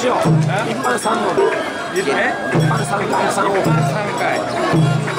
しよう。一般参問一般三回3回。